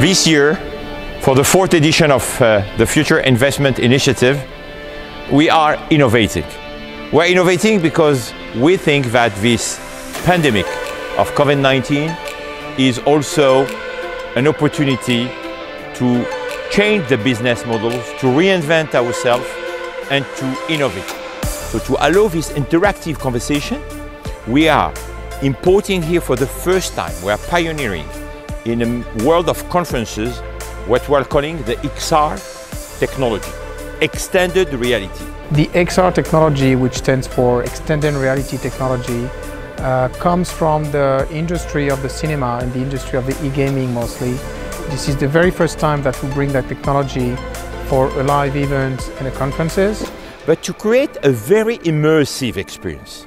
This year, for the fourth edition of uh, the Future Investment Initiative, we are innovating. We're innovating because we think that this pandemic of COVID-19 is also an opportunity to change the business models, to reinvent ourselves and to innovate. So to allow this interactive conversation, we are importing here for the first time, we are pioneering in a world of conferences what we're calling the XR technology, extended reality. The XR technology, which stands for Extended Reality Technology, uh, comes from the industry of the cinema and the industry of the e-gaming mostly. This is the very first time that we bring that technology for a live event and a conferences. But to create a very immersive experience,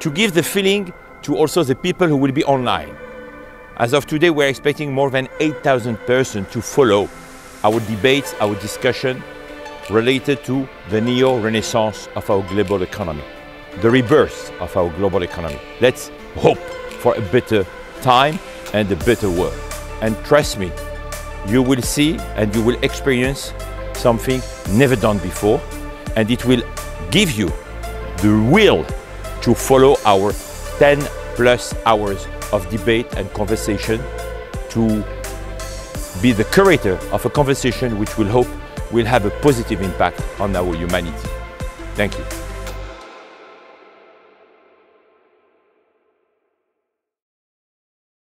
to give the feeling to also the people who will be online. As of today, we're expecting more than 8,000 persons to follow our debates, our discussion related to the neo-renaissance of our global economy, the rebirth of our global economy. Let's hope for a better time and a better world. And trust me, you will see and you will experience something never done before, and it will give you the will to follow our 10 plus hours of debate and conversation to be the curator of a conversation which will hope will have a positive impact on our humanity. Thank you.